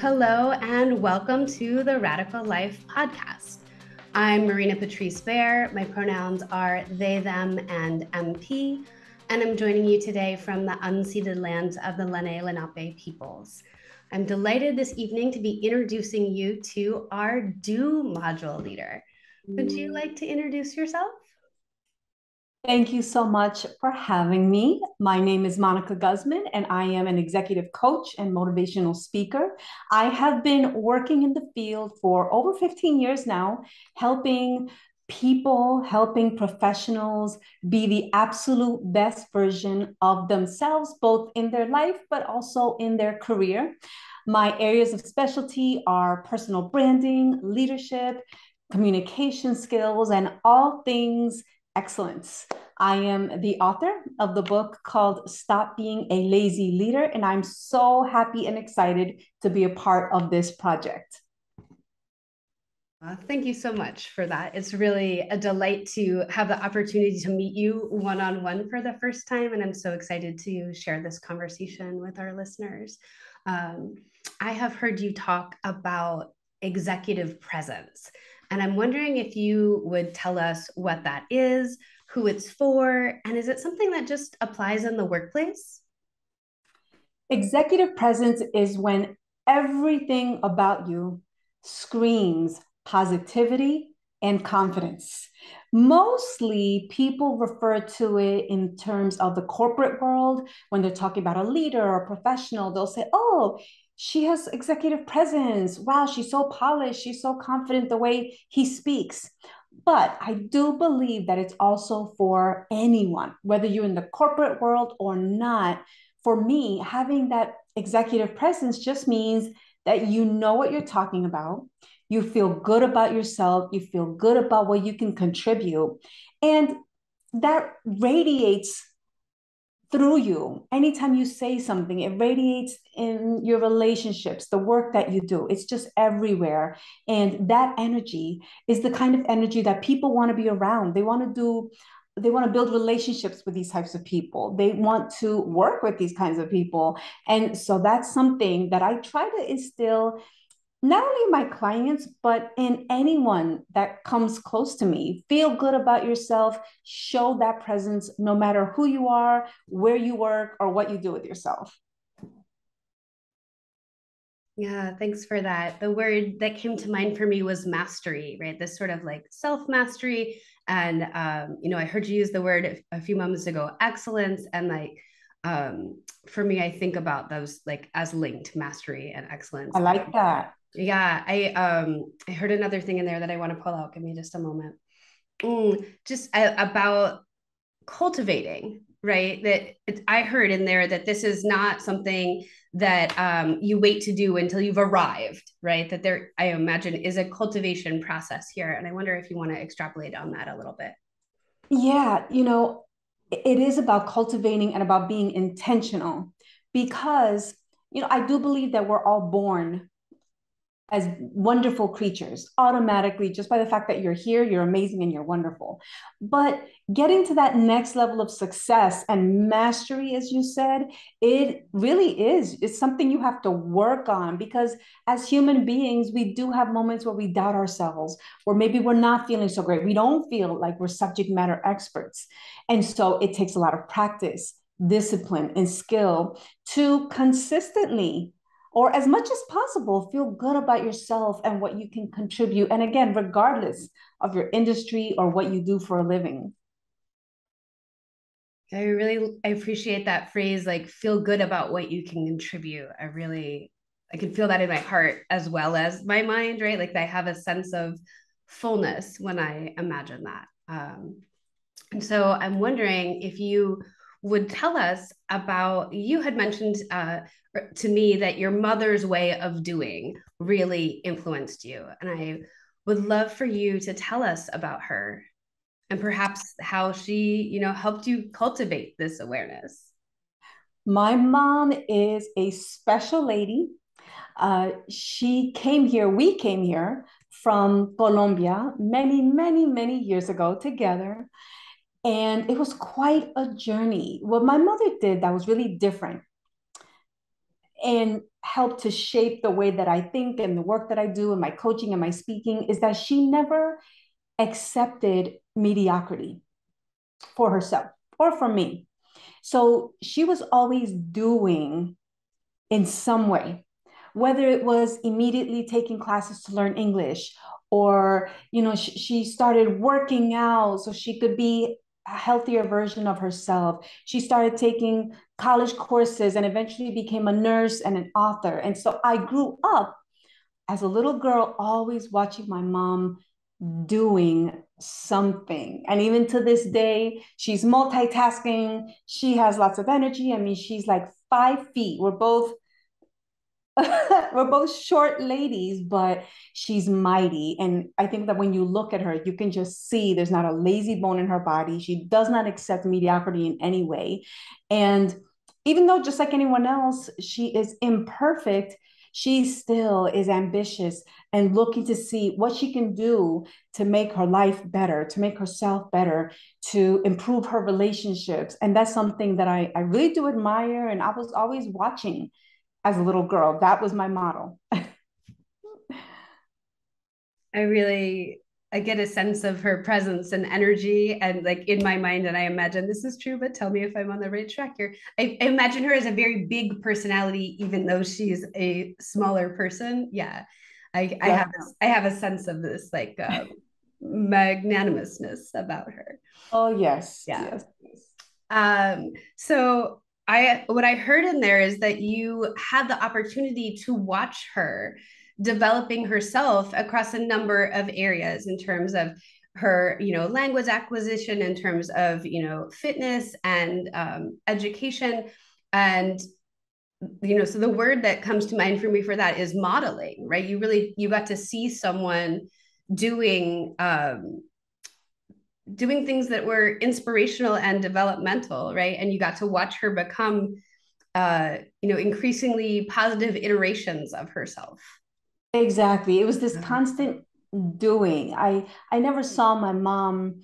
Hello, and welcome to the Radikal Life podcast. I'm Marina Patrice Vare. My pronouns are they, them, and MP, and I'm joining you today from the unceded lands of the Lenni Lenape peoples. I'm delighted this evening to be introducing you to our DO module leader. Would you mm. like to introduce yourself? Thank you so much for having me. My name is Monica Guzman, and I am an executive coach and motivational speaker. I have been working in the field for over 15 years now, helping people, helping professionals be the absolute best version of themselves, both in their life, but also in their career. My areas of specialty are personal branding, leadership, communication skills, and all things excellence. I am the author of the book called Stop Being a Lazy Leader, and I'm so happy and excited to be a part of this project. Uh, thank you so much for that. It's really a delight to have the opportunity to meet you one on one for the first time. And I'm so excited to share this conversation with our listeners. Um, I have heard you talk about executive presence. And I'm wondering if you would tell us what that is, who it's for, and is it something that just applies in the workplace? Executive presence is when everything about you screams positivity and confidence. Mostly people refer to it in terms of the corporate world when they're talking about a leader or a professional. They'll say, oh, she has executive presence. Wow, she's so polished. She's so confident the way he speaks. But I do believe that it's also for anyone, whether you're in the corporate world or not. For me, having that executive presence just means that you know what you're talking about. You feel good about yourself. You feel good about what you can contribute. And that radiates through you. Anytime you say something, it radiates in your relationships, the work that you do. It's just everywhere. And that energy is the kind of energy that people want to be around. They want to do they want to build relationships with these types of people. They want to work with these kinds of people. And so that's something that I try to instill not only my clients, but in anyone that comes close to me. Feel good about yourself, show that presence no matter who you are, where you work, or what you do with yourself. Yeah, thanks for that. The word that came to mind for me was mastery, right? This sort of like self mastery. And, um, you know, I heard you use the word a few moments ago, excellence. And like, um, for me, I think about those like as linked mastery and excellence. I like that. Yeah, I um I heard another thing in there that I want to pull out. Give me just a moment. Mm, just uh, about cultivating, right? That I heard in there that this is not something that um, you wait to do until you've arrived, right? That there, I imagine, is a cultivation process here, and I wonder if you want to extrapolate on that a little bit. Yeah, you know, it is about cultivating and about being intentional because you know i do believe that we're all born as wonderful creatures automatically just by the fact that you're here you're amazing and you're wonderful. But getting to that next level of success and mastery as you said it really is it's something you have to work on because as human beings we do have moments where we doubt ourselves or maybe we're not feeling so great. We don't feel like we're subject matter experts. And so it takes a lot of practice discipline and skill to consistently or as much as possible, feel good about yourself and what you can contribute. And again, regardless of your industry or what you do for a living. I really I appreciate that phrase, like feel good about what you can contribute. I really I can feel that in my heart as well as my mind, right? Like I have a sense of fullness when I imagine that. Um, and so I'm wondering if you would tell us about you had mentioned uh, to me that your mother's way of doing really influenced you and i would love for you to tell us about her and perhaps how she you know helped you cultivate this awareness. My mom is a special lady. Uh, she came here we came here from colombia many many many years ago together and it was quite a journey. What my mother did that was really different. And helped to shape the way that I think and the work that I do and my coaching and my speaking is that she never accepted mediocrity for herself or for me. So she was always doing in some way, whether it was immediately taking classes to learn English or, you know, she, she started working out so she could be a healthier version of herself. She started taking college courses and eventually became a nurse and an author. And so I grew up as a little girl, always watching my mom doing something. And even to this day, she's multitasking. She has lots of energy. I mean, she's like five feet. We're both we're both short ladies, but she's mighty. And I think that when you look at her, you can just see there's not a lazy bone in her body. She does not accept mediocrity in any way. And even though, just like anyone else, she is imperfect, she still is ambitious and looking to see what she can do to make her life better, to make herself better, to improve her relationships. And that's something that I, I really do admire. And I was always watching as a little girl. That was my model. I really I get a sense of her presence and energy and like in my mind and I imagine this is true but tell me if I'm on the right track here. I, I imagine her as a very big personality even though she's a smaller person. Yeah. I, yeah. I have I have a sense of this like uh, magnanimousness about her. Oh yes. Yeah. Yes. Um so I what I heard in there is that you had the opportunity to watch her developing herself across a number of areas in terms of her you know language acquisition in terms of you know fitness and um, education. And you know so the word that comes to mind for me for that is modeling right? You really you got to see someone doing um, doing things that were inspirational and developmental, right? And you got to watch her become, uh, you know, increasingly positive iterations of herself. Exactly. It was this constant doing. I I never saw my mom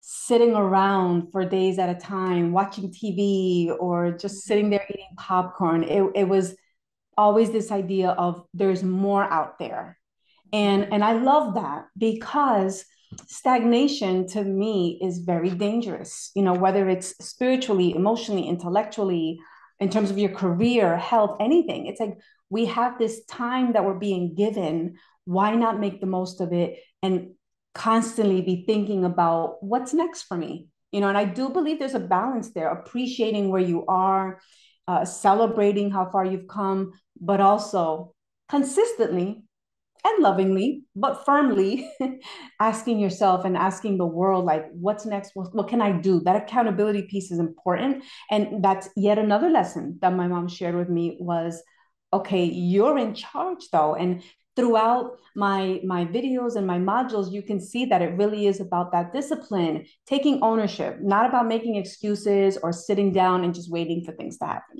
sitting around for days at a time watching TV or just sitting there eating popcorn. It, it was always this idea of there's more out there. And and I love that because stagnation to me is very dangerous you know whether it's spiritually emotionally intellectually in terms of your career health anything. It's like we have this time that we're being given. Why not make the most of it and constantly be thinking about what's next for me? You know and i do believe there's a balance there appreciating where you are uh, celebrating how far you've come but also consistently and lovingly but firmly asking yourself and asking the world like what's next? What, what, can i do? That accountability piece is important. And that's yet another lesson that my mom shared with me was okay you're in charge though. And throughout my my videos and my modules you can see that it really is about that discipline taking ownership not about making excuses or sitting down and just waiting for things to happen.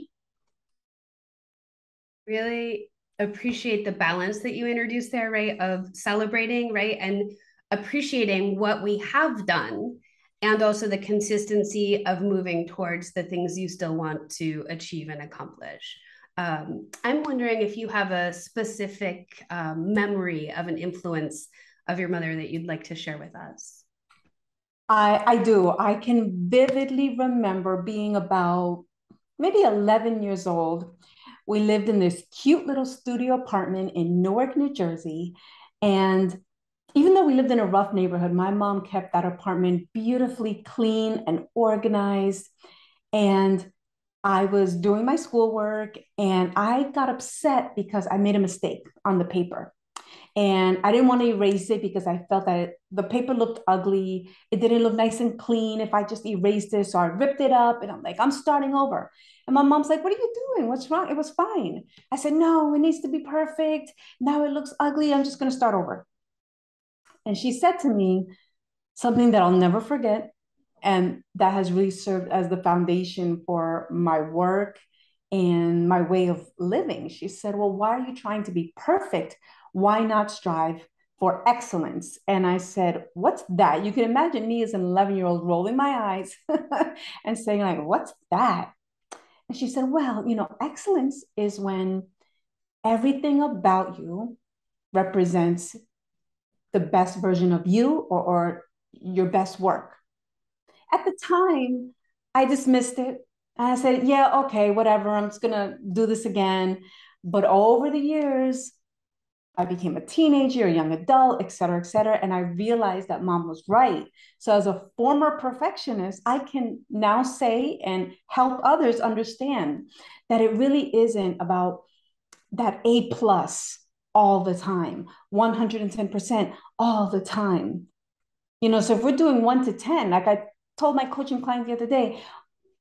Really appreciate the balance that you introduced there, right? Of celebrating, right? And appreciating what we have done and also the consistency of moving towards the things you still want to achieve and accomplish. Um, I'm wondering if you have a specific um, memory of an influence of your mother that you'd like to share with us. I, I do. I can vividly remember being about maybe 11 years old we lived in this cute little studio apartment in Newark, New Jersey. And even though we lived in a rough neighborhood, my mom kept that apartment beautifully clean and organized. And I was doing my schoolwork and I got upset because I made a mistake on the paper. And I didn't want to erase it because I felt that the paper looked ugly. It didn't look nice and clean if I just erased it. So I ripped it up and I'm like, I'm starting over. And my mom's like, What are you doing? What's wrong? It was fine. I said, No, it needs to be perfect. Now it looks ugly. I'm just going to start over. And she said to me something that I'll never forget. And that has really served as the foundation for my work and my way of living. She said, Well, why are you trying to be perfect? Why not strive for excellence? And I said, What's that? You can imagine me as an 11 year old rolling my eyes and saying, like, What's that? And she said, Well, you know, excellence is when everything about you represents the best version of you or, or your best work. At the time, I dismissed it. And I said, yeah, okay, whatever. I'm just going to do this again. But over the years, I became a teenager, a young adult, et cetera, et cetera. And I realized that mom was right. So, as a former perfectionist, I can now say and help others understand that it really isn't about that A plus all the time, 110% all the time. You know, so if we're doing one to 10, like I told my coaching client the other day,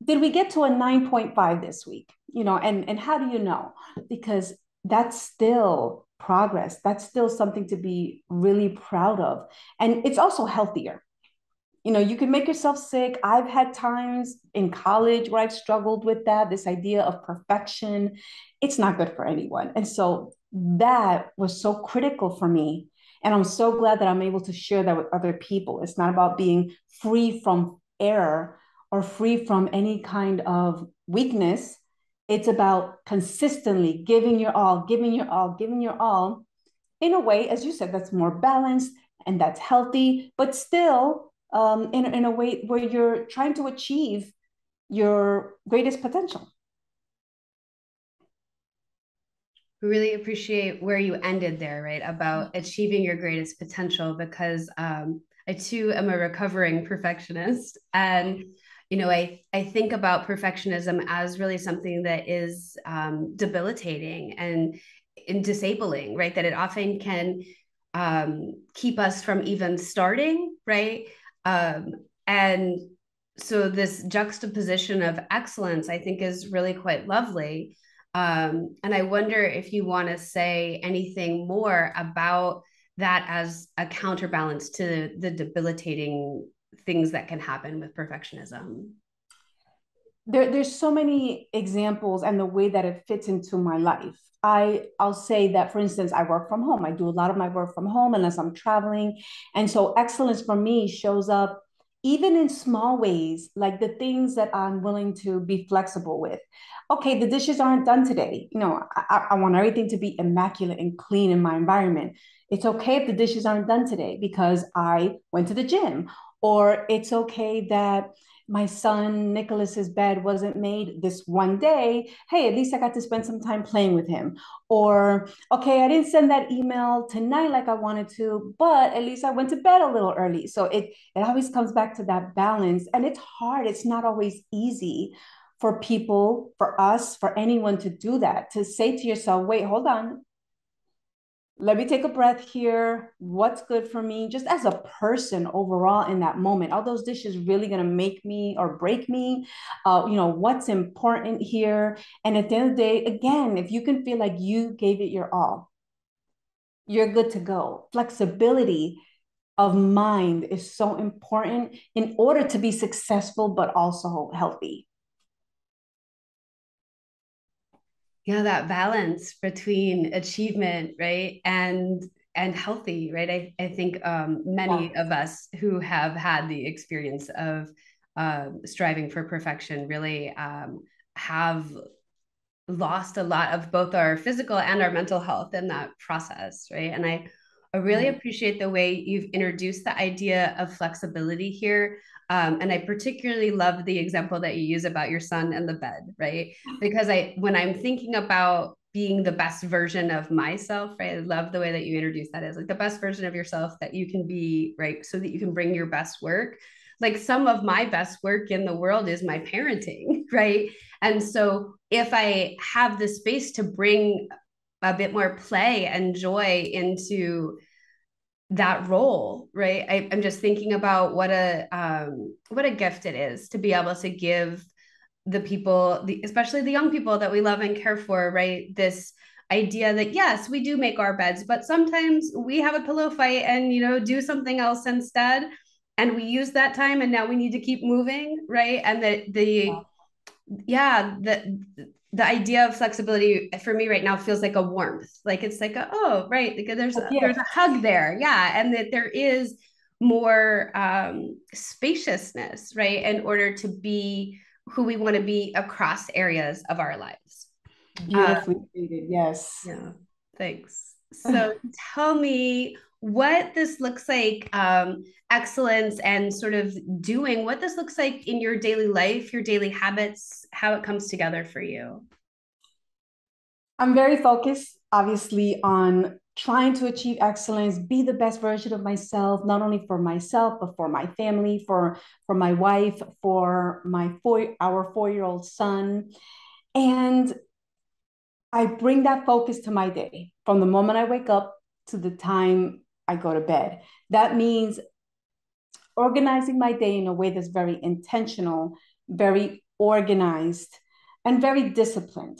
did we get to a 9.5 this week? You know, and, and how do you know? Because that's still progress. That's still something to be really proud of. And it's also healthier. You know, you can make yourself sick. I've had times in college where I've struggled with that, this idea of perfection. It's not good for anyone. And so that was so critical for me. And I'm so glad that I'm able to share that with other people. It's not about being free from error or free from any kind of weakness. It's about consistently giving your all, giving your all, giving your all in a way, as you said, that's more balanced and that's healthy, but still um, in, in a way where you're trying to achieve your greatest potential. really appreciate where you ended there, right? About mm-hmm. achieving your greatest potential because um, I too am a recovering perfectionist. And, you know, I, I think about perfectionism as really something that is um, debilitating and, and disabling, right? That it often can um, keep us from even starting, right? Um, and so this juxtaposition of excellence, I think, is really quite lovely um, and I wonder if you want to say anything more about that as a counterbalance to the debilitating things that can happen with perfectionism. There, there's so many examples and the way that it fits into my life. I, I'll say that, for instance, I work from home. I do a lot of my work from home unless I'm traveling. And so excellence for me shows up even in small ways, like the things that I'm willing to be flexible with okay, the dishes aren't done today. You know, I, I want everything to be immaculate and clean in my environment. It's okay if the dishes aren't done today because I went to the gym, or it's okay that my son Nicholas's bed wasn't made this one day. Hey, at least I got to spend some time playing with him. Or, okay, I didn't send that email tonight like I wanted to, but at least I went to bed a little early. So it it always comes back to that balance. And it's hard, it's not always easy for people, for us, for anyone to do that, to say to yourself, wait, hold on. Let me take a breath here. What's good for me? Just as a person overall in that moment, are those dishes really going to make me or break me? Uh, you know, what's important here? And at the end of the day, again, if you can feel like you gave it your all, you're good to go. Flexibility of mind is so important in order to be successful, but also healthy. Yeah that balance between achievement right and and healthy right? I, I think um, many yeah. of us who have had the experience of uh, striving for perfection really um, have lost a lot of both our physical and our mental health in that process right? And i I really appreciate the way you've introduced the idea of flexibility here um, and I particularly love the example that you use about your son and the bed, right? Because I, when I'm thinking about being the best version of myself, right? I love the way that you introduce that as like the best version of yourself that you can be, right? So that you can bring your best work. Like some of my best work in the world is my parenting, right? And so if I have the space to bring a bit more play and joy into that role right? I, am just thinking about what a um, what a gift it is to be able to give the people the, especially the young people that we love and care for right? This idea that yes we do make our beds but sometimes we have a pillow fight and you know do something else instead. And we use that time and now we need to keep moving right? And the the yeah the the idea of flexibility for me right now feels like a warmth like it's like a, oh right like there's a, there's a hug there yeah and that there is more um, spaciousness right in order to be who we want to be across areas of our lives. Beautifully stated. Yes. Yeah. Thanks. So tell me what this looks like, um, excellence and sort of doing what this looks like in your daily life, your daily habits, how it comes together for you. I'm very focused, obviously, on trying to achieve excellence, be the best version of myself, not only for myself, but for my family, for, for my wife, for my four, our four-year-old son. And I bring that focus to my day from the moment I wake up to the time I go to bed. That means organizing my day in a way that's very intentional, very organized, and very disciplined.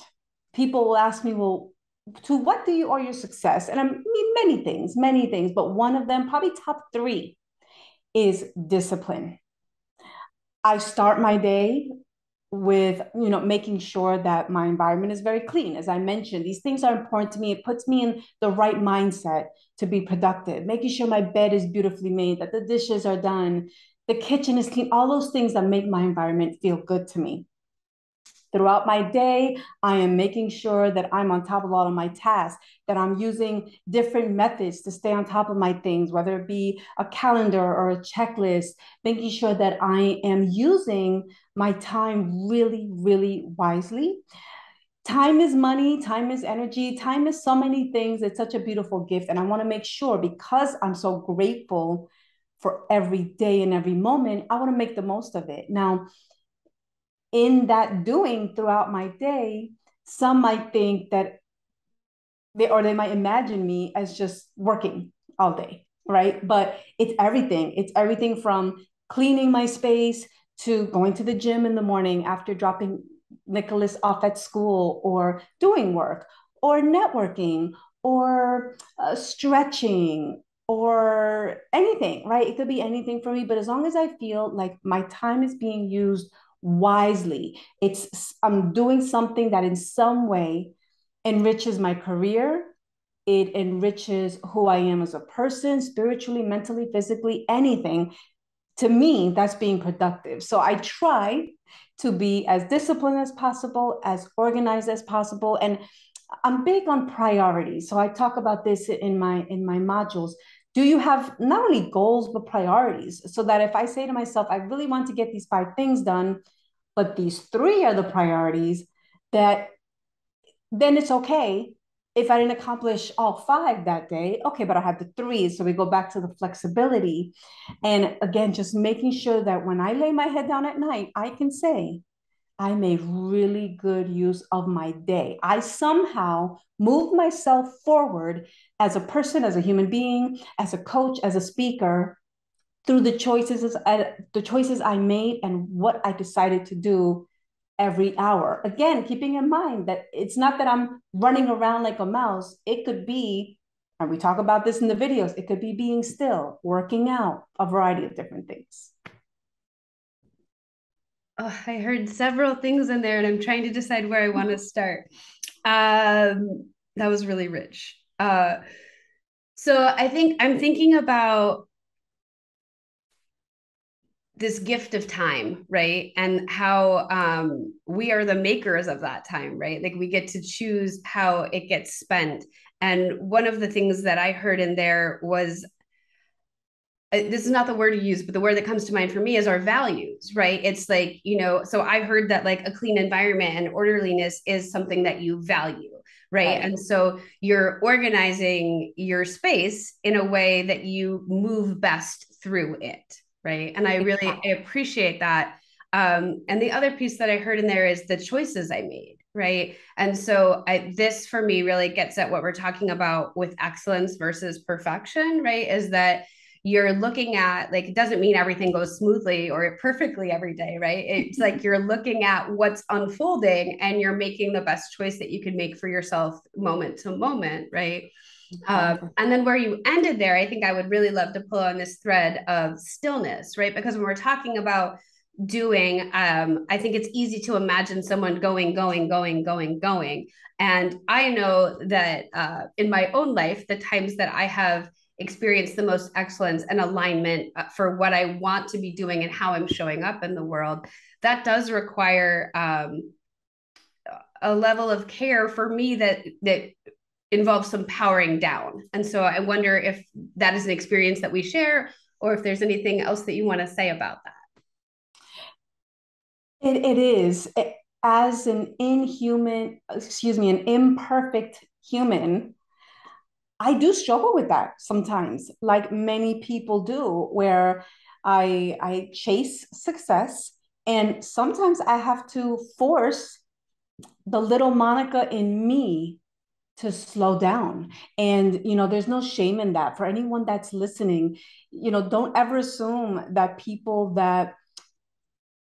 People will ask me, well, to what do you owe your success? And I mean, many things, many things, but one of them, probably top three, is discipline. I start my day with you know making sure that my environment is very clean. As i mentioned these things are important to me. It puts me in the right mindset to be productive making sure my bed is beautifully made that the dishes are done the kitchen is clean all those things that make my environment feel good to me Throughout my day, I am making sure that I'm on top of all of my tasks, that I'm using different methods to stay on top of my things, whether it be a calendar or a checklist, making sure that I am using my time really, really wisely. Time is money, time is energy, time is so many things. It's such a beautiful gift. And I want to make sure because I'm so grateful for every day and every moment, I want to make the most of it. Now, in that doing throughout my day, some might think that they or they might imagine me as just working all day, right? But it's everything. It's everything from cleaning my space to going to the gym in the morning after dropping Nicholas off at school or doing work or networking or uh, stretching or anything, right? It could be anything for me, but as long as I feel like my time is being used wisely. It's I'm doing something that in some way enriches my career. It enriches who I am as a person, spiritually, mentally, physically, anything. To me, that's being productive. So I try to be as disciplined as possible, as organized as possible. And I'm big on priorities. So I talk about this in my in my modules do you have not only goals but priorities so that if i say to myself i really want to get these five things done but these three are the priorities that then it's okay if i didn't accomplish all five that day okay but i have the three so we go back to the flexibility and again just making sure that when i lay my head down at night i can say I made really good use of my day. I somehow moved myself forward as a person, as a human being, as a coach, as a speaker, through the choices I, the choices I made and what I decided to do every hour. Again, keeping in mind that it's not that I'm running around like a mouse. It could be, and we talk about this in the videos, it could be being still, working out, a variety of different things oh, I heard several things in there and I'm trying to decide where I want to start. Um, that was really rich. Uh, so I think I'm thinking about this gift of time, right? And how um, we are the makers of that time, right? Like we get to choose how it gets spent. And one of the things that I heard in there was this is not the word you use, but the word that comes to mind for me is our values, right? It's like, you know, so I've heard that like a clean environment and orderliness is something that you value, right? right? And so you're organizing your space in a way that you move best through it, right? And I really I appreciate that. Um, and the other piece that I heard in there is the choices I made, right? And so I, this for me really gets at what we're talking about with excellence versus perfection, right? Is that you're looking at like it doesn't mean everything goes smoothly or perfectly every day right it's like you're looking at what's unfolding and you're making the best choice that you can make for yourself moment to moment right um, and then where you ended there i think i would really love to pull on this thread of stillness right because when we're talking about doing um, i think it's easy to imagine someone going going going going going and i know that uh, in my own life the times that i have experience the most excellence and alignment uh, for what I want to be doing and how I'm showing up in the world. that does require um, a level of care for me that that involves some powering down. And so I wonder if that is an experience that we share or if there's anything else that you want to say about that. It, it is. It, as an inhuman, excuse me, an imperfect human, I do struggle with that sometimes, like many people do, where I I chase success and sometimes I have to force the little Monica in me to slow down. And, you know, there's no shame in that. For anyone that's listening, you know, don't ever assume that people that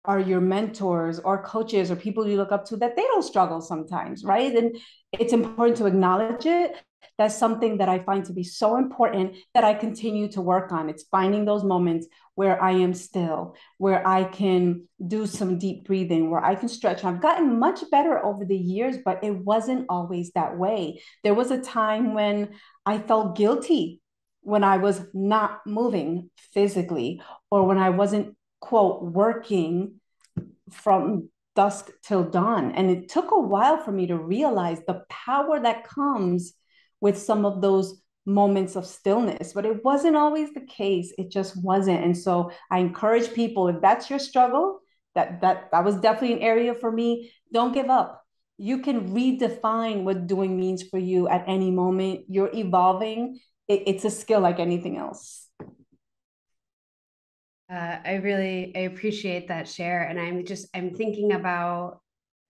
are your mentors or coaches or people you look up to that they don't struggle sometimes, right? And it's important to acknowledge it that's something that I find to be so important that I continue to work on. It's finding those moments where I am still, where I can do some deep breathing, where I can stretch. I've gotten much better over the years, but it wasn't always that way. There was a time when I felt guilty when I was not moving physically or when I wasn't, quote, working from dusk till dawn. And it took a while for me to realize the power that comes with some of those moments of stillness but it wasn't always the case. It just wasn't. And so i encourage people if that's your struggle that that that was definitely an area for me. Don't give up. You can redefine what doing means for you at any moment. You're evolving. It, it's a skill like anything else. Uh, i really i appreciate that share. And i'm just i'm thinking about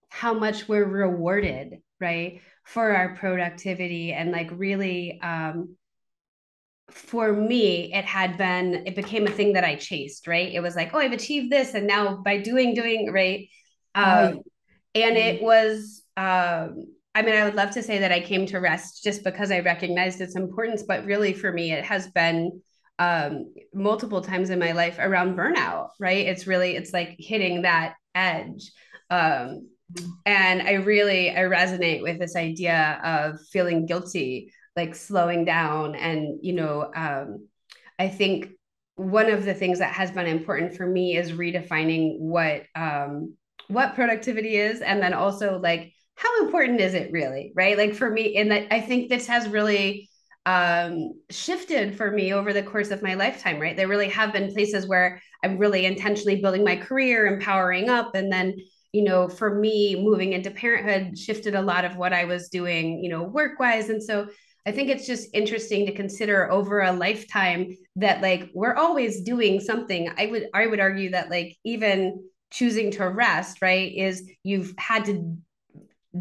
how much we're rewarded right for our productivity. And like really um for me it had been it became a thing that i chased right? It was like oh i've achieved this and now by doing doing right? Um right. and it mm-hmm. was um i mean i would love to say that i came to rest just because i recognized its importance but really for me it has been um multiple times in my life around burnout right? It's really it's like hitting that edge. Um and i really i resonate with this idea of feeling guilty like slowing down and you know um, i think one of the things that has been important for me is redefining what um, what productivity is and then also like how important is it really right? Like for me and i think this has really um, shifted for me over the course of my lifetime right? There really have been places where i'm really intentionally building my career empowering up and then you know, for me, moving into parenthood shifted a lot of what I was doing, you know, work wise. And so I think it's just interesting to consider over a lifetime that like we're always doing something. I would I would argue that like even choosing to rest, right, is you've had to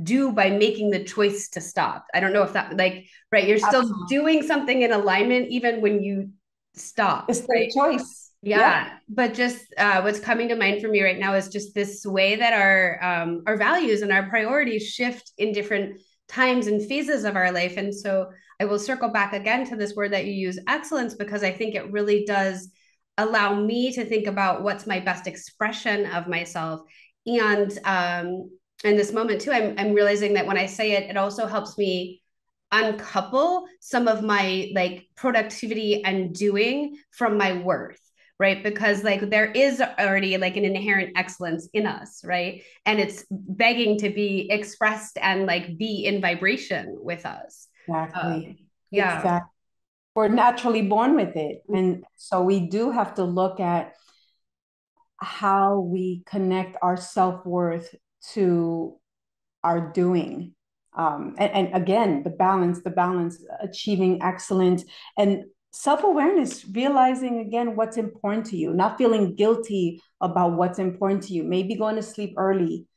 do by making the choice to stop. I don't know if that like right, you're still Absolutely. doing something in alignment even when you stop. It's right? choice yeah, yeah. but just uh, what's coming to mind for me right now is just this way that our um, our values and our priorities shift in different times and phases of our life. And so i will circle back again to this word that you use excellence because i think it really does allow me to think about what's my best expression of myself. And um, in this moment too I'm, I'm realizing that when i say it it also helps me uncouple some of my like productivity and doing from my worth right? Because like there is already like an inherent excellence in us right? And it's begging to be expressed and like be in vibration with us. Exactly. Um, yeah. Exactly. we're naturally born with it. And so we do have to look at how we connect our self-worth to our doing. Um, and, and again the balance the balance achieving excellence. And self awareness, realizing again what's important to you, not feeling guilty about what's important to you. Maybe going to sleep early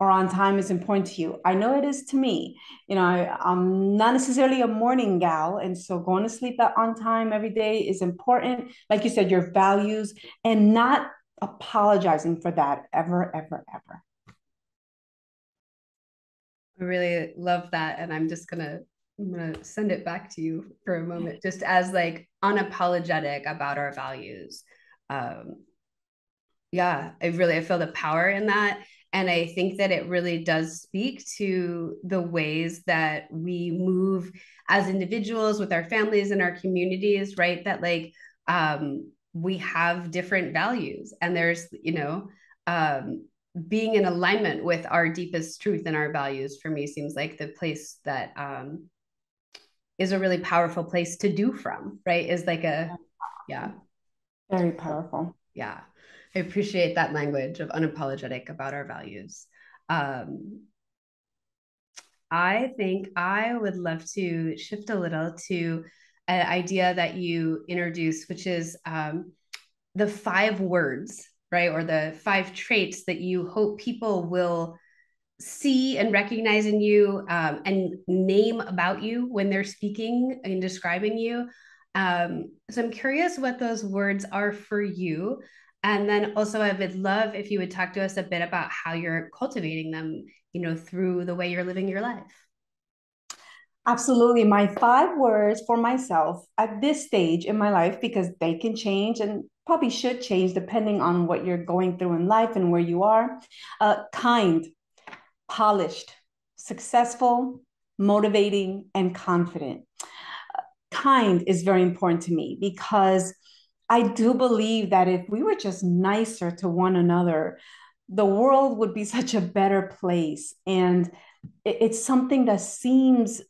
or on time is important to you. I know it is to me. You know, I, am not necessarily a morning gal. And so going to sleep on time every day is important. Like you said, your values and not apologizing for that ever, ever, ever. I really love that. And I'm just going to I'm gonna send it back to you for a moment, just as like unapologetic about our values. Um, yeah, I really I feel the power in that, and I think that it really does speak to the ways that we move as individuals with our families and our communities, right? That like um, we have different values, and there's you know um, being in alignment with our deepest truth and our values for me seems like the place that um, is a really powerful place to do from, right? Is like a, yeah. Very powerful. Yeah. I appreciate that language of unapologetic about our values. Um, I think I would love to shift a little to an idea that you introduced, which is um, the five words right? Or the five traits that you hope people will see and recognize in you um, and name about you when they're speaking and describing you. Um, so I'm curious what those words are for you. And then also, I would love if you would talk to us a bit about how you're cultivating them, you know, through the way you're living your life. Absolutely. My five words for myself at this stage in my life, because they can change and probably should change depending on what you're going through in life and where you are. Uh, kind, polished, successful, motivating, and confident. Kind is very important to me because I do believe that if we were just nicer to one another, the world would be such a better place. And it's something that seems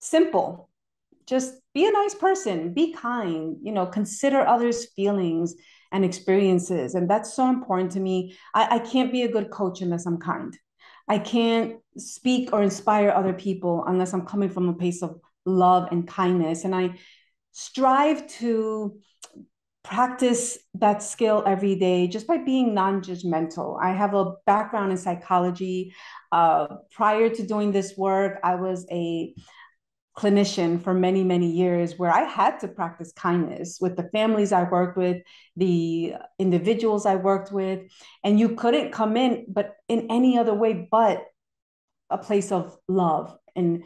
simple just be a nice person be kind you know consider others feelings and experiences and that's so important to me I, I can't be a good coach unless i'm kind i can't speak or inspire other people unless i'm coming from a place of love and kindness. And i strive to practice that skill every day just by being non-judgmental. I have a background in psychology. Uh, prior to doing this work i was a clinician for many, many years where I had to practice kindness with the families I worked with, the individuals I worked with. And you couldn't come in, but in any other way but a place of love and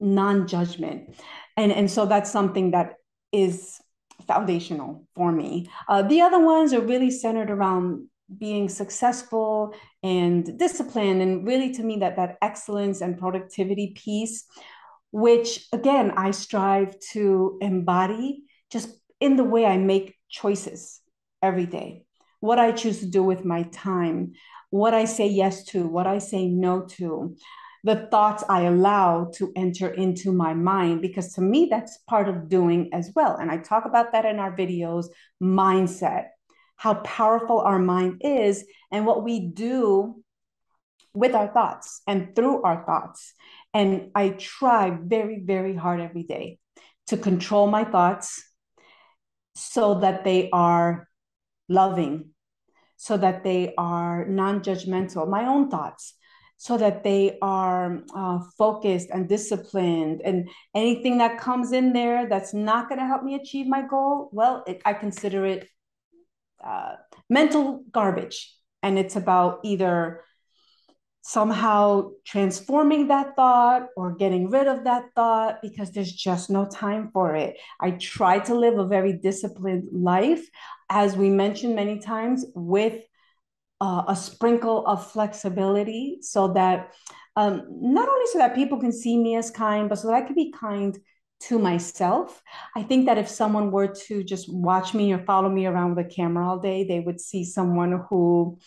non-judgment. And, and so that's something that is foundational for me. Uh, the other ones are really centered around being successful and discipline and really to me that that excellence and productivity piece which again, I strive to embody just in the way I make choices every day. What I choose to do with my time, what I say yes to, what I say no to, the thoughts I allow to enter into my mind, because to me, that's part of doing as well. And I talk about that in our videos mindset, how powerful our mind is, and what we do with our thoughts and through our thoughts. And I try very, very hard every day to control my thoughts so that they are loving, so that they are non judgmental, my own thoughts, so that they are uh, focused and disciplined. And anything that comes in there that's not going to help me achieve my goal, well, it, I consider it uh, mental garbage. And it's about either somehow transforming that thought or getting rid of that thought because there's just no time for it. I try to live a very disciplined life, as we mentioned many times, with uh, a sprinkle of flexibility so that um, not only so that people can see me as kind, but so that I can be kind to myself. I think that if someone were to just watch me or follow me around with a camera all day, they would see someone who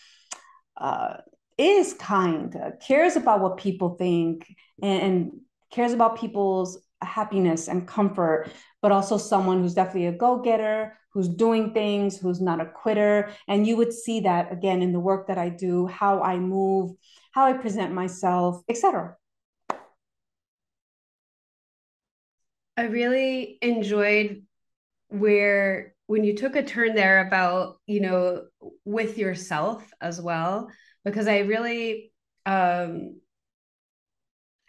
uh, is kind, uh, cares about what people think, and, cares about people's happiness and comfort, but also someone who's definitely a go getter, who's doing things, who's not a quitter. And you would see that again in the work that I do, how I move, how I present myself, etc. I really enjoyed where when you took a turn there about, you know, with yourself as well because I really um,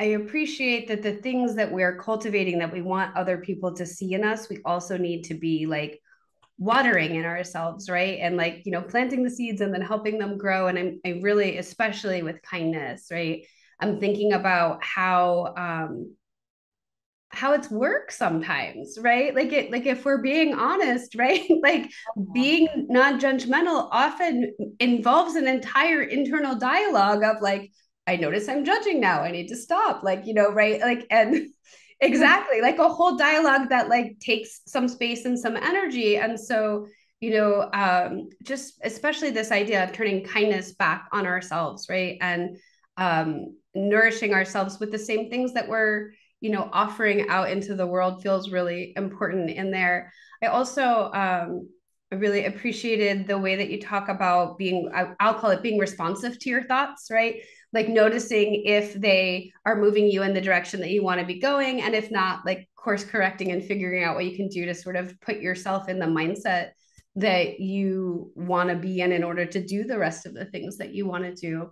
I appreciate that the things that we're cultivating that we want other people to see in us, we also need to be like watering in ourselves, right? And like, you know, planting the seeds and then helping them grow. And I'm I really, especially with kindness, right? I'm thinking about how um how it's work sometimes right? Like it like if we're being honest right? Like being non-judgmental often involves an entire internal dialogue of like i notice i'm judging now. I need to stop like you know right? Like and exactly like a whole dialogue that like takes some space and some energy. And so you know, um, just especially this idea of turning kindness back on ourselves, right? And um, nourishing ourselves with the same things that we're, you know, offering out into the world feels really important in there. I also um, really appreciated the way that you talk about being, I'll call it being responsive to your thoughts, right? Like noticing if they are moving you in the direction that you want to be going. And if not, like course correcting and figuring out what you can do to sort of put yourself in the mindset that you want to be in in order to do the rest of the things that you want to do.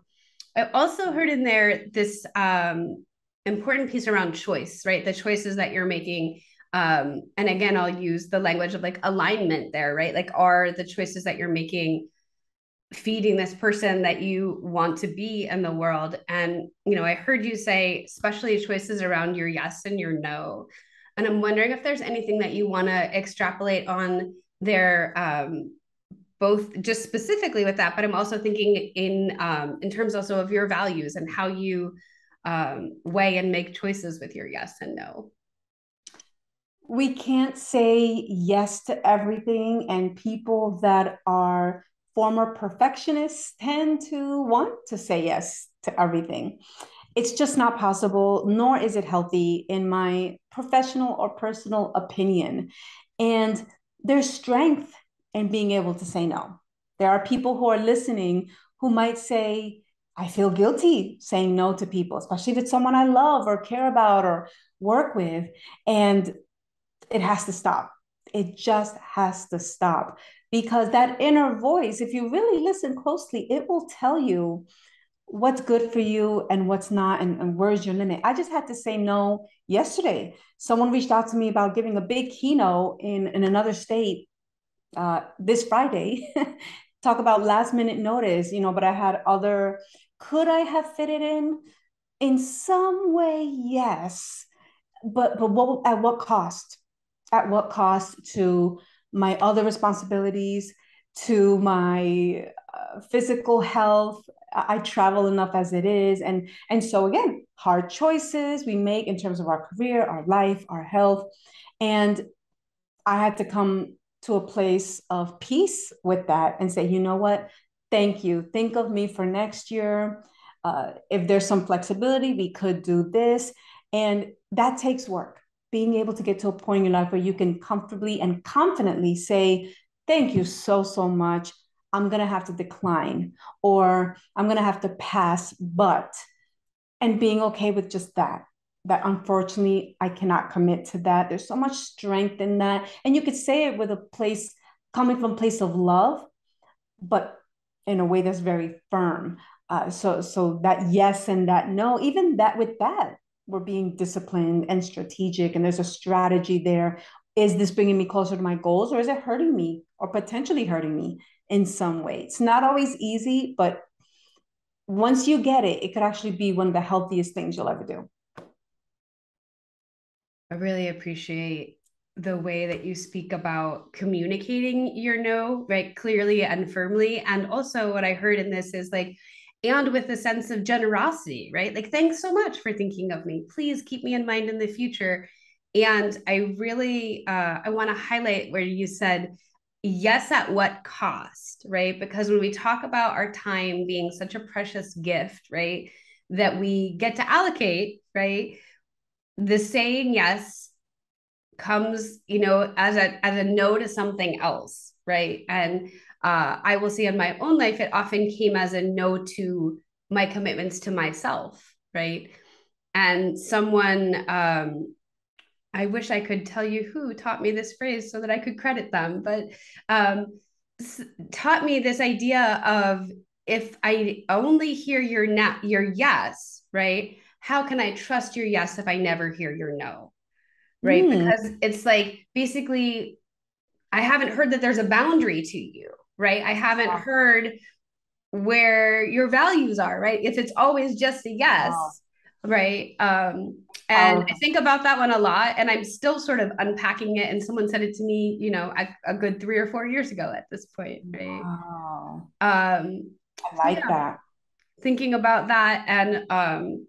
I also heard in there this um, important piece around choice, right? The choices that you're making. Um, and again, I'll use the language of like alignment there, right? Like, are the choices that you're making feeding this person that you want to be in the world? And, you know, I heard you say, especially choices around your yes and your no. And I'm wondering if there's anything that you want to extrapolate on there um, both just specifically with that, but I'm also thinking in um, in terms also of your values and how you um, weigh and make choices with your yes and no. We can't say yes to everything, and people that are former perfectionists tend to want to say yes to everything. It's just not possible, nor is it healthy, in my professional or personal opinion. And there's strength in being able to say no. There are people who are listening who might say, I feel guilty saying no to people, especially if it's someone I love or care about or work with. And it has to stop. It just has to stop because that inner voice, if you really listen closely, it will tell you what's good for you and what's not, and, and where's your limit. I just had to say no yesterday. Someone reached out to me about giving a big keynote in, in another state uh, this Friday. Talk about last minute notice, you know, but I had other, could I have fit it in? In some way, yes. But but what at what cost? At what cost to my other responsibilities, to my uh, physical health, I travel enough as it is. And, and so again, hard choices we make in terms of our career, our life, our health. And I had to come to a place of peace with that and say, you know what? Thank you. Think of me for next year. Uh, if there's some flexibility, we could do this. And that takes work. Being able to get to a point in your life where you can comfortably and confidently say, Thank you so, so much. I'm going to have to decline or I'm going to have to pass, but, and being okay with just that. That unfortunately, I cannot commit to that. There's so much strength in that. And you could say it with a place coming from a place of love, but in a way that's very firm. Uh, so, so that yes and that no, even that with that, we're being disciplined and strategic, and there's a strategy there. Is this bringing me closer to my goals, or is it hurting me, or potentially hurting me? in some way. It's not always easy, but once you get it, it could actually be one of the healthiest things you'll ever do. I really appreciate the way that you speak about communicating your no, right, clearly and firmly. And also, what I heard in this is like, and with a sense of generosity, right? Like, thanks so much for thinking of me. Please keep me in mind in the future. And I really, uh, I want to highlight where you said, yes at what cost right because when we talk about our time being such a precious gift right that we get to allocate right the saying yes comes you know as a as a no to something else right and uh, i will see in my own life it often came as a no to my commitments to myself right and someone um, I wish I could tell you who taught me this phrase so that I could credit them, but um, taught me this idea of if I only hear your na- your yes, right? How can I trust your yes if I never hear your no? Right? Mm. Because it's like basically I haven't heard that there's a boundary to you, right? I haven't wow. heard where your values are, right? If it's always just a yes, wow right um and um, i think about that one a lot and i'm still sort of unpacking it and someone said it to me you know a, a good three or four years ago at this point right um i like yeah, that thinking about that and um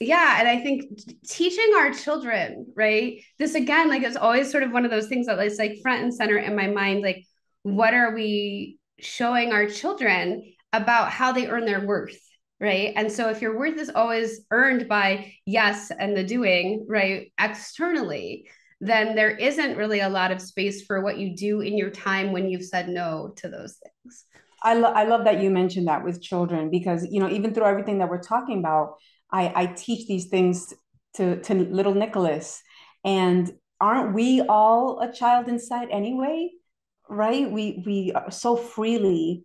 yeah and i think teaching our children right? This again like it's always sort of one of those things that is like front and center in my mind like what are we showing our children about how they earn their worth right? And so if your worth is always earned by yes and the doing right externally then there isn't really a lot of space for what you do in your time when you've said no to those things. I, lo- I love that you mentioned that with children because you know even through everything that we're talking about i i teach these things to to little nicholas. And aren't we all a child inside anyway right? We we so freely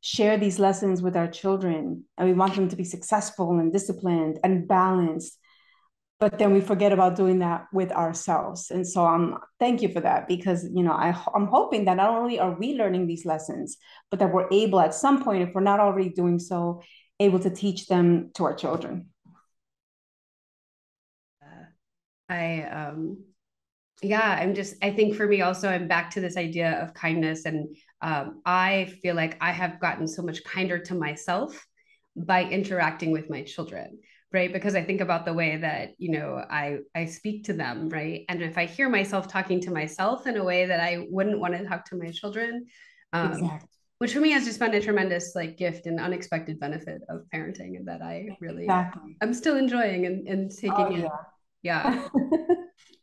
share these lessons with our children and we want them to be successful and disciplined and balanced but then we forget about doing that with ourselves. And so i'm um, thank you for that because you know I, i'm hoping that not only are we learning these lessons but that we're able at some point if we're not already doing so able to teach them to our children i um yeah i'm just i think for me also i'm back to this idea of kindness and um, i feel like i have gotten so much kinder to myself by interacting with my children right because i think about the way that you know i i speak to them right and if i hear myself talking to myself in a way that i wouldn't want to talk to my children um, exactly. which for me has just been a tremendous like gift and unexpected benefit of parenting and that i really exactly. i'm still enjoying and, and taking oh, it yeah yeah.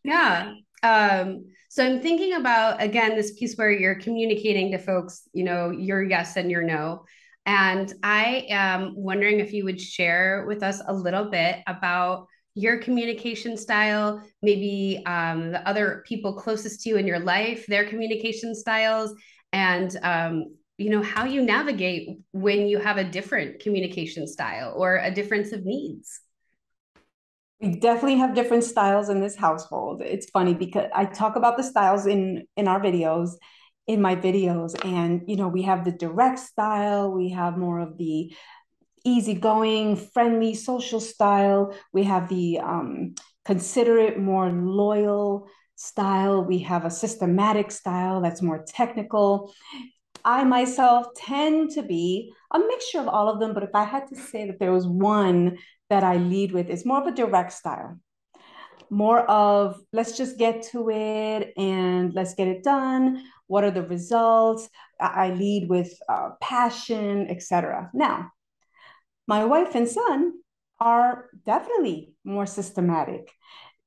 Yeah. Um, so I'm thinking about again this piece where you're communicating to folks, you know, your yes and your no. And I am wondering if you would share with us a little bit about your communication style, maybe um, the other people closest to you in your life, their communication styles, and um, you know how you navigate when you have a different communication style or a difference of needs we definitely have different styles in this household. It's funny because i talk about the styles in in our videos in my videos and you know we have the direct style we have more of the easygoing friendly social style we have the um, considerate more loyal style we have a systematic style that's more technical. I myself tend to be a mixture of all of them but if i had to say that there was one that I lead with is more of a direct style, more of let's just get to it and let's get it done. What are the results? I lead with uh, passion, etc. Now, my wife and son are definitely more systematic.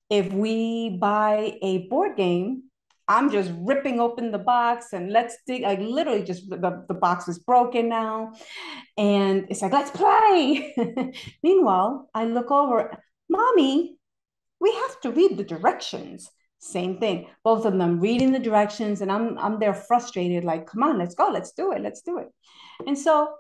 If we buy a board game, I'm just ripping open the box and let's dig. Like literally, just the, the box is broken now. And it's like, let's play. Meanwhile, I look over, Mommy, we have to read the directions. Same thing. Both of them reading the directions, and I'm I'm there frustrated, like, come on, let's go, let's do it, let's do it. And so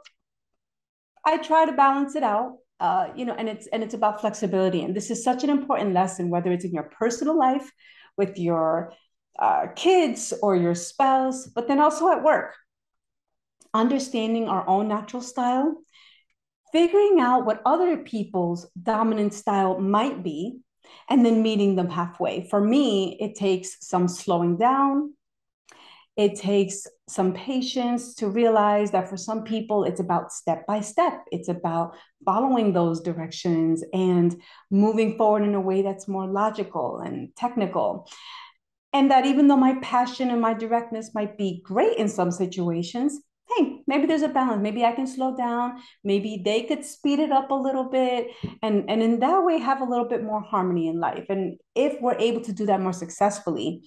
I try to balance it out. Uh, you know, and it's and it's about flexibility. And this is such an important lesson, whether it's in your personal life, with your uh, kids or your spouse, but then also at work. Understanding our own natural style, figuring out what other people's dominant style might be, and then meeting them halfway. For me, it takes some slowing down. It takes some patience to realize that for some people, it's about step by step. It's about following those directions and moving forward in a way that's more logical and technical and that even though my passion and my directness might be great in some situations hey maybe there's a balance. Maybe i can slow down. Maybe they could speed it up a little bit and and in that way have a little bit more harmony in life. And if we're able to do that more successfully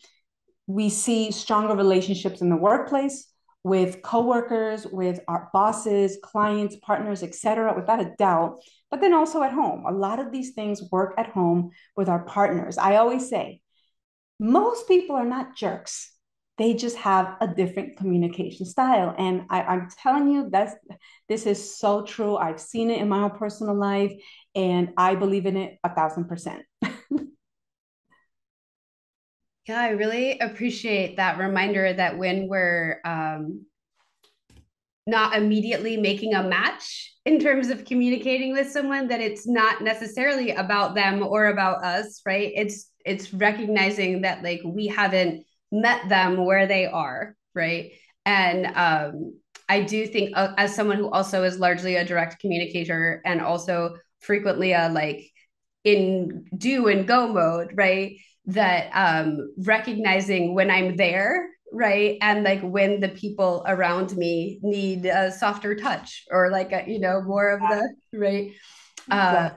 we see stronger relationships in the workplace with coworkers with our bosses clients partners etc without a doubt. But then also at home a lot of these things work at home with our partners. I always say most people are not jerks. They just have a different communication style. And I, i'm telling you that's this is so true. I've seen it in my own personal life and i believe in it a thousand percent. Yeah i really appreciate that reminder that when we're um, not immediately making a match in terms of communicating with someone that it's not necessarily about them or about us right? It's it's recognizing that like we haven't met them where they are right? And um i do think uh, as someone who also is largely a direct communicator and also frequently a like in do and go mode right? That um recognizing when i'm there right? And like when the people around me need a softer touch or like a, you know more of the right? Uh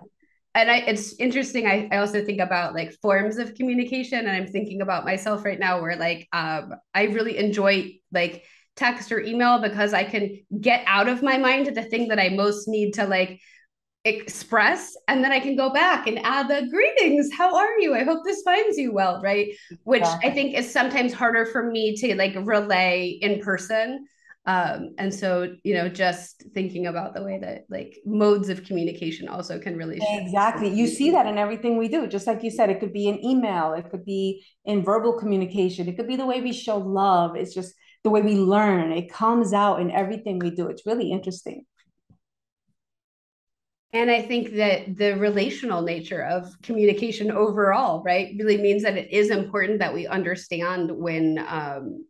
and I, it's interesting. I, I also think about like forms of communication, and I'm thinking about myself right now, where like um, I really enjoy like text or email because I can get out of my mind the thing that I most need to like express and then i can go back and add the greetings how are you? I hope this finds you well right? Which i think is sometimes harder for me to like relay in person um and so you know just thinking about the way that like modes of communication also can really exactly. You see that in everything we do. Just like you said it could be an email it could be in verbal communication it could be the way we show love it's just the way we learn. It comes out in everything we do. It's really interesting. And I think that the relational nature of communication overall, right, really means that it is important that we understand when um,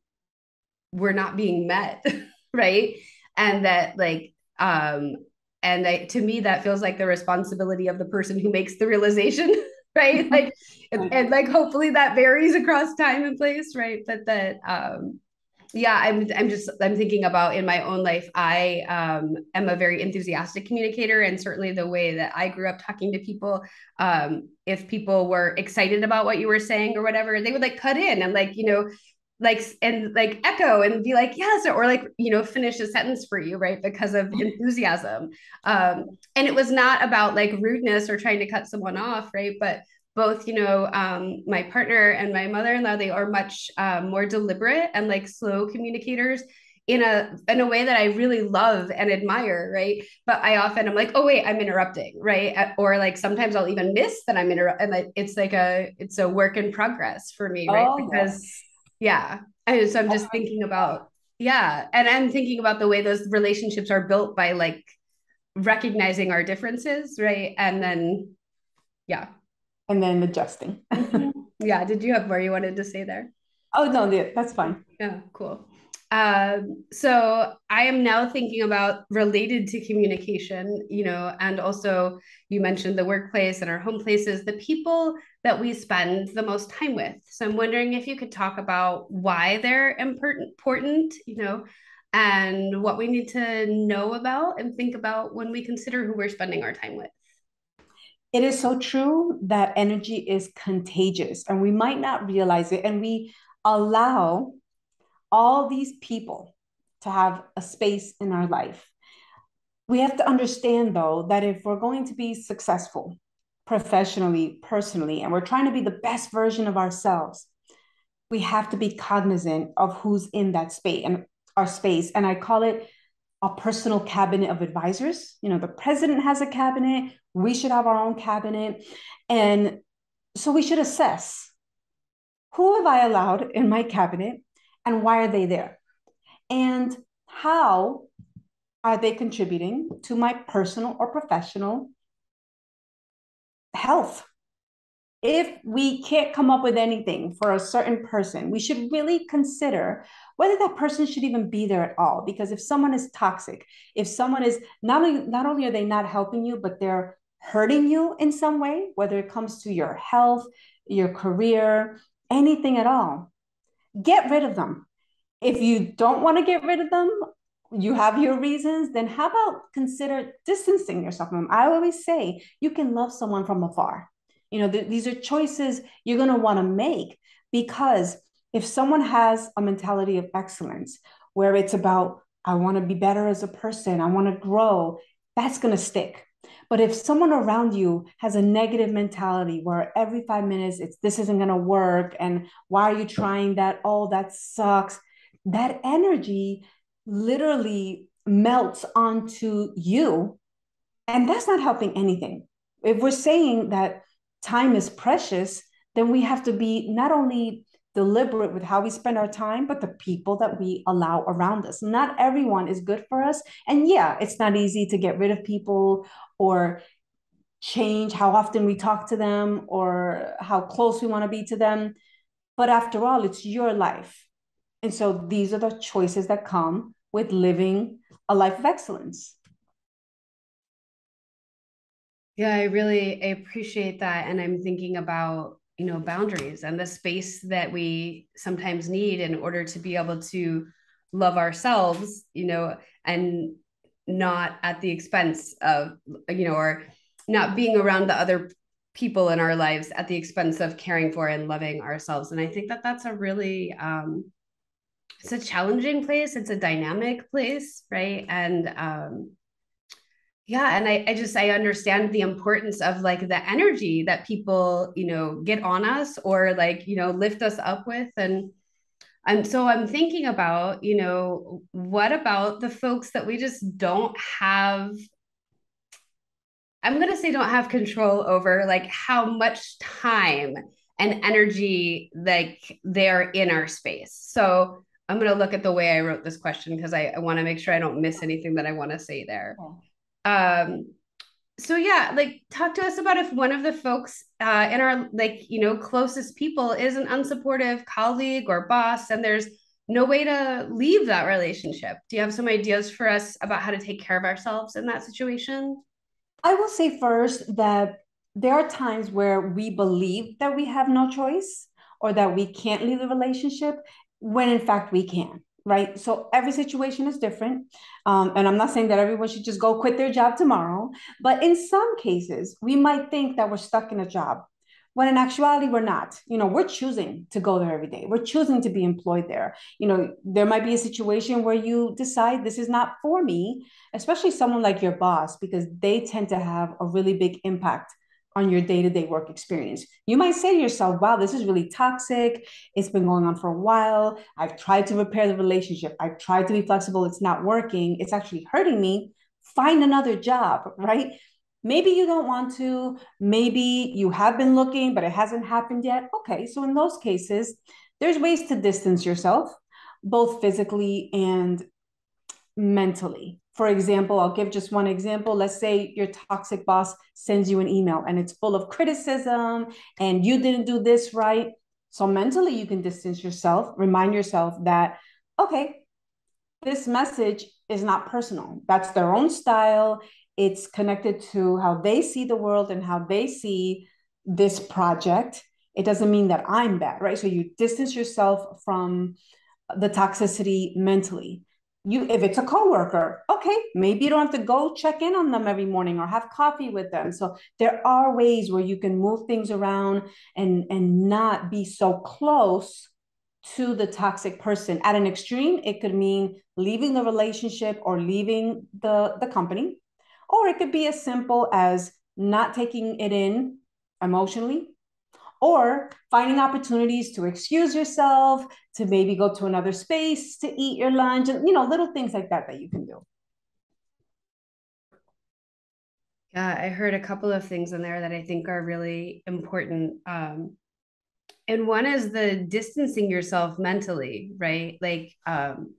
we're not being met, right? And that, like, um, and I, to me, that feels like the responsibility of the person who makes the realization, right? Like, and, and like, hopefully that varies across time and place, right? But that, um, yeah i'm i'm just i'm thinking about in my own life i um, am a very enthusiastic communicator and certainly the way that i grew up talking to people um, if people were excited about what you were saying or whatever they would like cut in and like you know like and like echo and be like yes or like you know finish a sentence for you right because of enthusiasm um and it was not about like rudeness or trying to cut someone off right but both you know um, my partner and my mother-in-law they are much um, more deliberate and like slow communicators in a in a way that I really love and admire, right? But I often I'm like, oh wait, I'm interrupting, right? Or like sometimes I'll even miss that I'm interrupting, and it's like a it's a work in progress for me, right? Oh, because yes. Yeah, I, so I'm just thinking about yeah, and I'm thinking about the way those relationships are built by like recognizing our differences, right? And then yeah, and then adjusting. yeah. Did you have more you wanted to say there? Oh no, that's fine. Yeah, cool. Um, so I am now thinking about related to communication, you know, and also you mentioned the workplace and our home places, the people that we spend the most time with. So I'm wondering if you could talk about why they're important, you know, and what we need to know about and think about when we consider who we're spending our time with. It is so true that energy is contagious and we might not realize it. And we allow all these people to have a space in our life. We have to understand, though, that if we're going to be successful professionally, personally, and we're trying to be the best version of ourselves, we have to be cognizant of who's in that space and our space. And I call it a personal cabinet of advisors. You know, the president has a cabinet, we should have our own cabinet. And so we should assess who have I allowed in my cabinet and why are they there? And how are they contributing to my personal or professional health? if we can't come up with anything for a certain person, we should really consider whether that person should even be there at all. Because if someone is toxic, if someone is not only not only are they not helping you, but they're hurting you in some way, whether it comes to your health, your career, anything at all, get rid of them. If you don't want to get rid of them, you have your reasons, then how about consider distancing yourself from them? I always say you can love someone from afar you know, th- these are choices you're going to want to make because if someone has a mentality of excellence where it's about, I want to be better as a person, I want to grow, that's going to stick. But if someone around you has a negative mentality where every five minutes it's this isn't going to work and why are you trying that? Oh, that sucks. That energy literally melts onto you. And that's not helping anything. If we're saying that time is precious, then we have to be not only deliberate with how we spend our time, but the people that we allow around us. Not everyone is good for us. And yeah, it's not easy to get rid of people or change how often we talk to them or how close we want to be to them. But after all, it's your life. And so these are the choices that come with living a life of excellence. Yeah, I really appreciate that. And I'm thinking about you know boundaries and the space that we sometimes need in order to be able to love ourselves you know and not at the expense of you know or not being around the other people in our lives at the expense of caring for and loving ourselves and i think that that's a really um it's a challenging place. It's a dynamic place right? And um yeah and I, I just i understand the importance of like the energy that people you know get on us or like you know lift us up with. And and so i'm thinking about you know what about the folks that we just don't have i'm going to say don't have control over like how much time and energy like they're in our space. So i'm going to look at the way i wrote this question because I, I want to make sure i don't miss anything that i want to say there. Um so yeah like talk to us about if one of the folks uh, in our like you know closest people is an unsupportive colleague or boss and there's no way to leave that relationship. Do you have some ideas for us about how to take care of ourselves in that situation? I will say first that there are times where we believe that we have no choice or that we can't leave the relationship when in fact we can right? So every situation is different. Um, and I'm not saying that everyone should just go quit their job tomorrow, but in some cases, we might think that we're stuck in a job when in actuality we're not you know we're choosing to go there every day we're choosing to be employed there you know there might be a situation where you decide this is not for me especially someone like your boss because they tend to have a really big impact on your day-to-day work experience. You might say to yourself, wow, this is really toxic. It's been going on for a while. I've tried to repair the relationship. I've tried to be flexible. It's not working. It's actually hurting me. Find another job, right? Maybe you don't want to. Maybe you have been looking, but it hasn't happened yet. Okay, so in those cases, there's ways to distance yourself, both physically and mentally. For example, I'll give just one example. Let's say your toxic boss sends you an email and it's full of criticism and you didn't do this right. So mentally, you can distance yourself, remind yourself that, okay, this message is not personal. That's their own style. It's connected to how they see the world and how they see this project. It doesn't mean that I'm bad, right? So you distance yourself from the toxicity mentally you if it's a coworker okay maybe you don't have to go check in on them every morning or have coffee with them. So there are ways where you can move things around and and not be so close to the toxic person. At an extreme it could mean leaving the relationship or leaving the the company or it could be as simple as not taking it in emotionally or finding opportunities to excuse yourself, to maybe go to another space to eat your lunch, and you know, little things like that that you can do. Yeah, I heard a couple of things in there that I think are really important. Um, and one is the distancing yourself mentally, right? Like, um,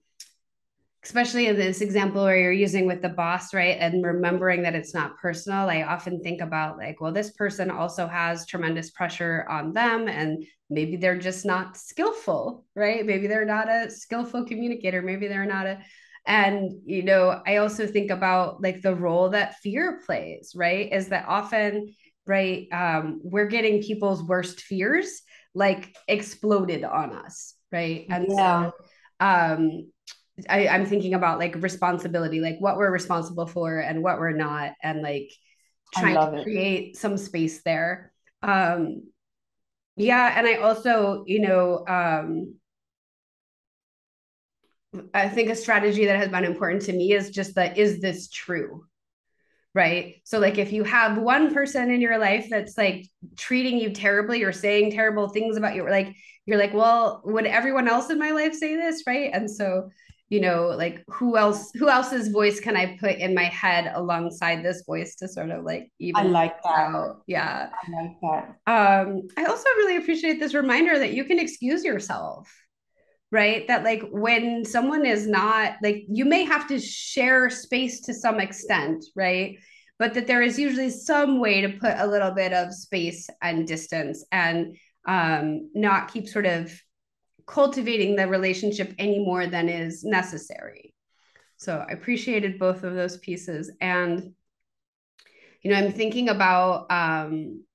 especially in this example where you're using with the boss, right? And remembering that it's not personal. I often think about like, well, this person also has tremendous pressure on them and maybe they're just not skillful, right? Maybe they're not a skillful communicator. Maybe they're not a, and, you know, I also think about like the role that fear plays, right? Is that often, right? Um, we're getting people's worst fears like exploded on us, right? And yeah. so, um, I, I'm thinking about like responsibility, like what we're responsible for and what we're not, and like trying to create some space there. Um, yeah, and I also, you know, um, I think a strategy that has been important to me is just that is this true? Right. So, like, if you have one person in your life that's like treating you terribly or saying terrible things about you, like, you're like, well, would everyone else in my life say this? Right. And so, you know like who else who else's voice can i put in my head alongside this voice to sort of like even i like that. out. yeah. I like that. Um i also really appreciate this reminder that you can excuse yourself right? That like when someone is not like you may have to share space to some extent right? But that there is usually some way to put a little bit of space and distance and um not keep sort of cultivating the relationship any more than is necessary. So I appreciated both of those pieces. And, you know, I'm thinking about, um,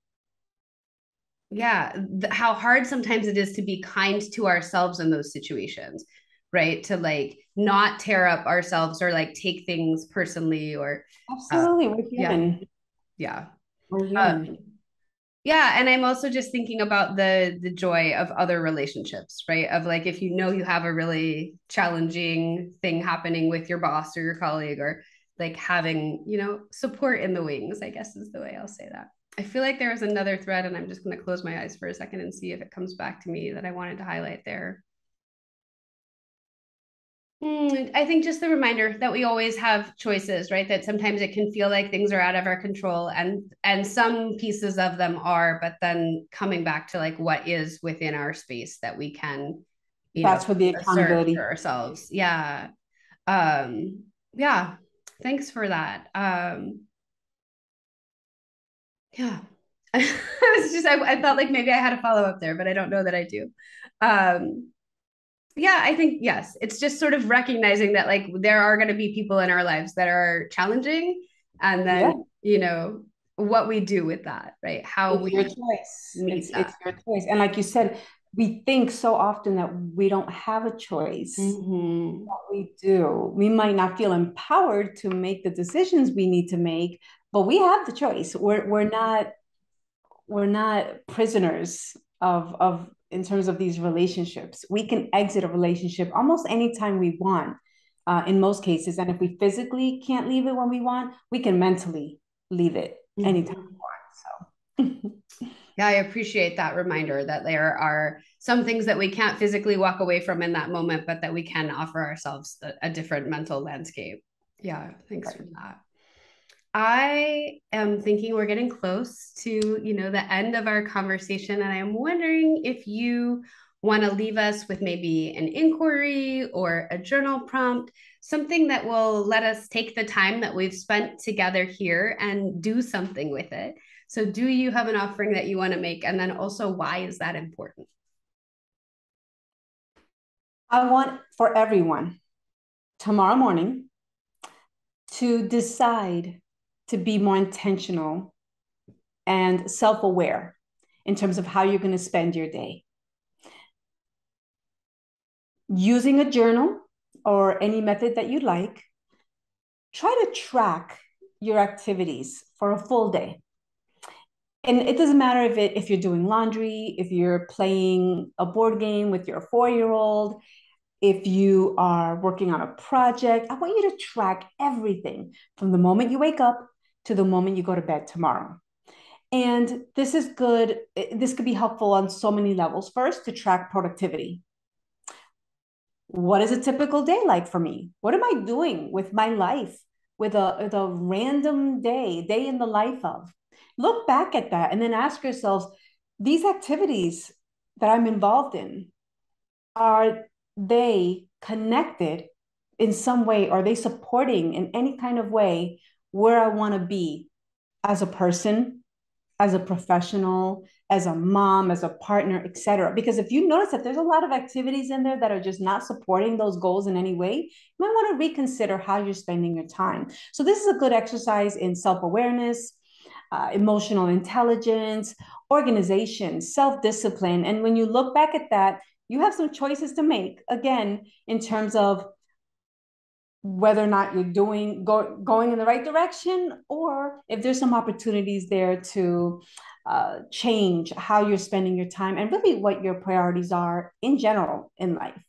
yeah th- how hard sometimes it is to be kind to ourselves in those situations right to like not tear up ourselves or like take things personally or absolutely uh, we're human yeah, yeah. we're human um, yeah and i'm also just thinking about the the joy of other relationships right? Of like if you know you have a really challenging thing happening with your boss or your colleague or like having you know support in the wings i guess is the way i'll say that. I feel like there was another thread and i'm just going to close my eyes for a second and see if it comes back to me that i wanted to highlight there Mm, I think just the reminder that we always have choices, right? That sometimes it can feel like things are out of our control and and some pieces of them are, but then coming back to like what is within our space that we can That's know, for the accountability for ourselves. Yeah. Um yeah. Thanks for that. Um yeah. I was just I, I felt like maybe I had a follow up there, but I don't know that I do. Um yeah i think yes. It's just sort of recognizing that like there are going to be people in our lives that are challenging and then yeah. you know what we do with that right? How it's we your choice. it's, it's, your choice. And like you said we think so often that we don't have a choice. Mm-hmm. we do. We might not feel empowered to make the decisions we need to make but we have the choice. We're, we're not we're not prisoners of of in terms of these relationships. We can exit a relationship almost anytime we want, uh, in most cases. And if we physically can't leave it when we want, we can mentally leave it mm-hmm. anytime we want. So. yeah, I appreciate that reminder that there are some things that we can't physically walk away from in that moment, but that we can offer ourselves a, a different mental landscape. Yeah, thanks right. for that. I am thinking we're getting close to, you know, the end of our conversation and I'm wondering if you want to leave us with maybe an inquiry or a journal prompt, something that will let us take the time that we've spent together here and do something with it. So, do you have an offering that you want to make? And then also, why is that important? I want for everyone tomorrow morning to decide to be more intentional and self aware in terms of how you're going to spend your day. Using a journal or any method that you like, try to track your activities for a full day. And it doesn't matter if it if you're doing laundry, if you're playing a board game with your 4-year-old, if you are working on a project, I want you to track everything from the moment you wake up to the moment you go to bed tomorrow. And this is good. Eh, this could be helpful on so many levels. First, to track productivity. What is a typical day like for me? What am I doing with my life with a, with a random day, day in the life of? Look back at that and then ask yourselves these activities that I'm involved in, are they connected in some way? Are they supporting in any kind of way where I want to be as a person, as a professional, as a mom, as a partner, etc. Because if you notice that there's a lot of activities in there that are just not supporting those goals in any way, you might want to reconsider how you're spending your time. So this is a good exercise in self-awareness, uh, emotional intelligence, organization, self-discipline. And when you look back at that, you have some choices to make again in terms of whether or not you're doing go, going in the right direction or if there's some opportunities there to uh, change how you're spending your time and really what your priorities are in general in life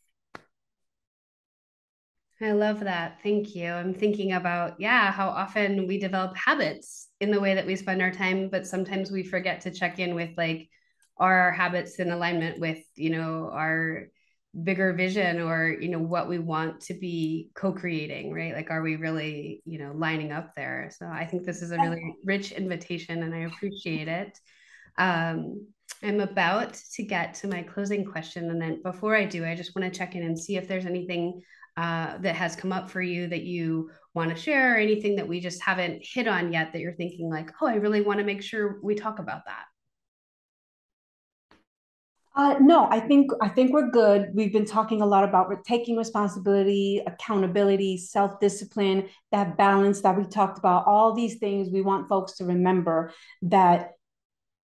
I love that. Thank you. I'm thinking about, yeah, how often we develop habits in the way that we spend our time, but sometimes we forget to check in with like, are our habits in alignment with, you know, our bigger vision or you know what we want to be co-creating right? Like are we really you know lining up there? So i think this is a really rich invitation and i appreciate it. Um, i'm about to get to my closing question and then before i do i just want to check in and see if there's anything uh, that has come up for you that you want to share or anything that we just haven't hit on yet that you're thinking like oh i really want to make sure we talk about that uh, no, I think I think we're good. We've been talking a lot about taking responsibility, accountability, self discipline, that balance that we talked about. All these things we want folks to remember that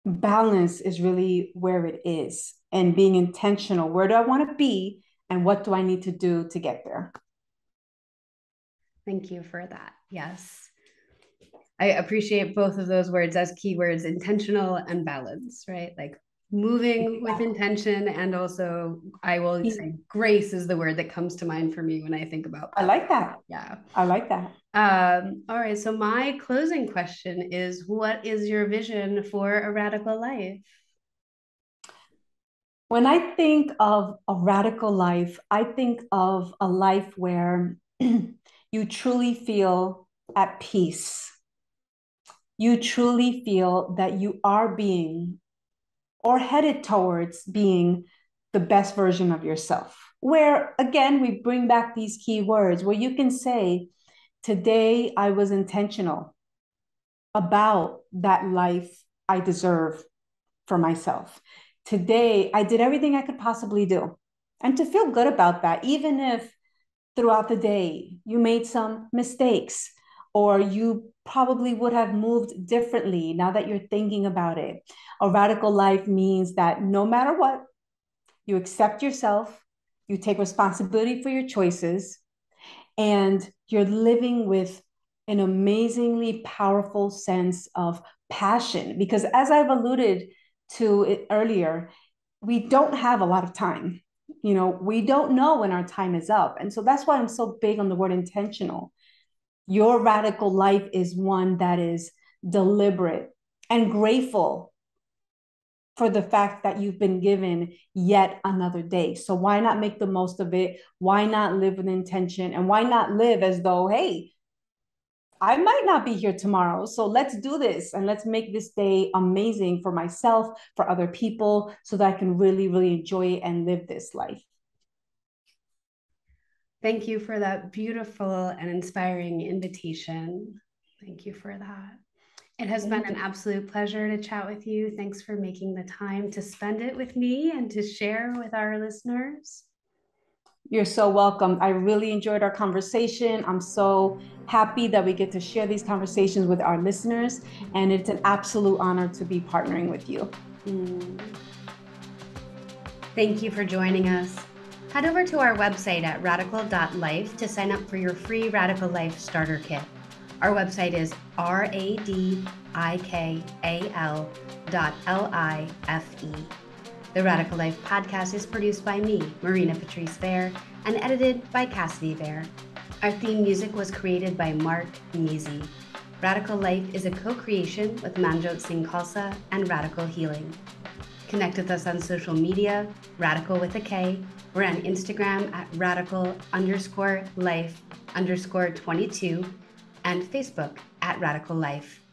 balance is really where it is and being intentional. Where do I want to be and what do I need to do to get there? Thank you for that. Yes. I appreciate both of those words as keywords intentional and balance, right? Like moving with intention and also i will say grace is the word that comes to mind for me when i think about that. i like that. Yeah. I like that. Um all right so my closing question is what is your vision for a radical life? When i think of a radical life i think of a life where you truly feel at peace. You truly feel that you are being or headed towards being the best version of yourself. Where again, we bring back these key words where you can say, Today I was intentional about that life I deserve for myself. Today I did everything I could possibly do. And to feel good about that, even if throughout the day you made some mistakes or you probably would have moved differently now that you're thinking about it. A radical life means that no matter what, you accept yourself, you take responsibility for your choices, and you're living with an amazingly powerful sense of passion. Because as I've alluded to it earlier, we don't have a lot of time. You know, we don't know when our time is up. And so that's why I'm so big on the word intentional your radical life is one that is deliberate and grateful for the fact that you've been given yet another day. So why not make the most of it? Why not live with intention? And why not live as though, hey, I might not be here tomorrow. So let's do this and let's make this day amazing for myself, for other people, so that I can really, really enjoy it and live this life. Thank you for that beautiful and inspiring invitation. Thank you for that. It has been an absolute pleasure to chat with you. Thanks for making the time to spend it with me and to share with our listeners. You're so welcome. I really enjoyed our conversation. I'm so happy that we get to share these conversations with our listeners, and it's an absolute honor to be partnering with you. Mm. Thank you for joining us. Head over to our website at radikal.life to sign up for your free Radikal Life Starter Kit. Our website is R-A-D-I-K-A-L dot L-I-F-E. The Radikal Life podcast is produced by me, Marina Patrice Vare, and edited by Cassidy Vare. Our theme music was created by Mark MeeZy. Radikal Life is a co-creation with Manjot Singh Khalsa and Radical Healing. Connect with us on social media, Radikal with a K, we're on Instagram at radikal underscore life underscore 22 and Facebook at Radikal Life.